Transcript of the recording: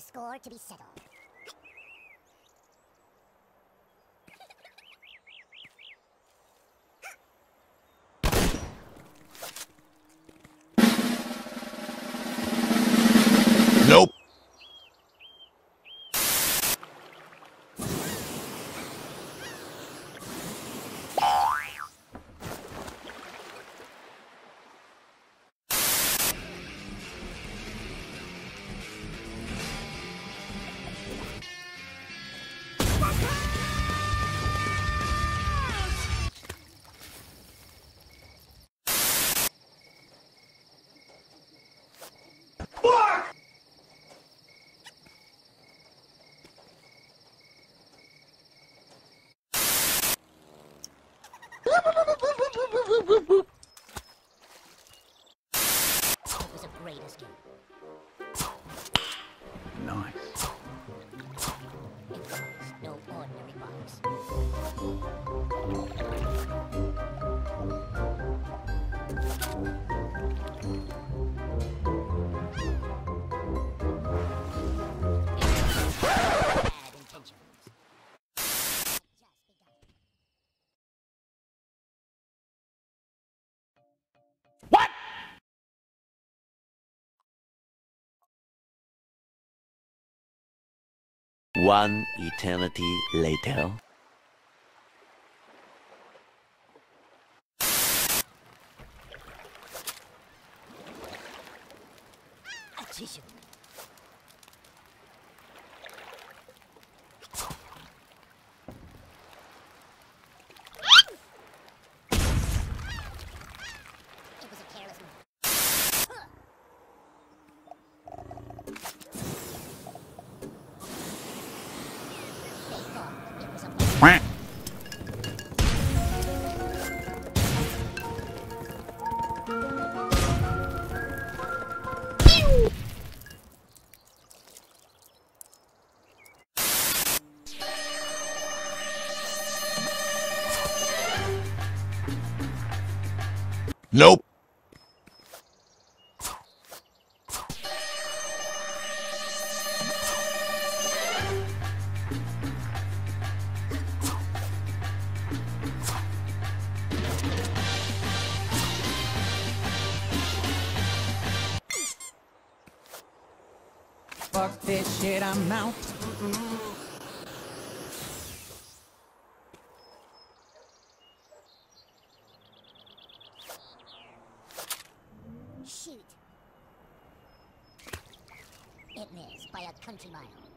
score to be settled. Nope. One eternity later. Attention. Nope. Fuck this shit, I'm out. Shoot. It missed by a country mile.